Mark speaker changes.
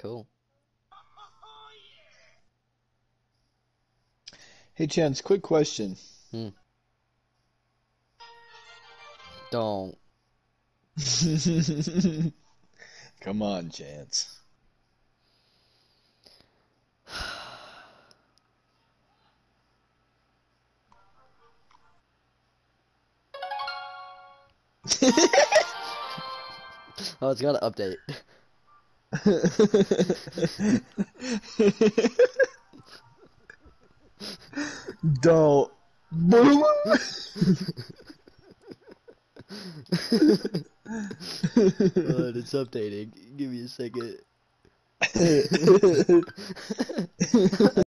Speaker 1: Cool.
Speaker 2: Hey, Chance, quick question. Hmm.
Speaker 1: Don't.
Speaker 2: Come on, Chance.
Speaker 1: Oh, it's got to update.
Speaker 2: Don't. Boom.
Speaker 1: But it's updating. Give me a second.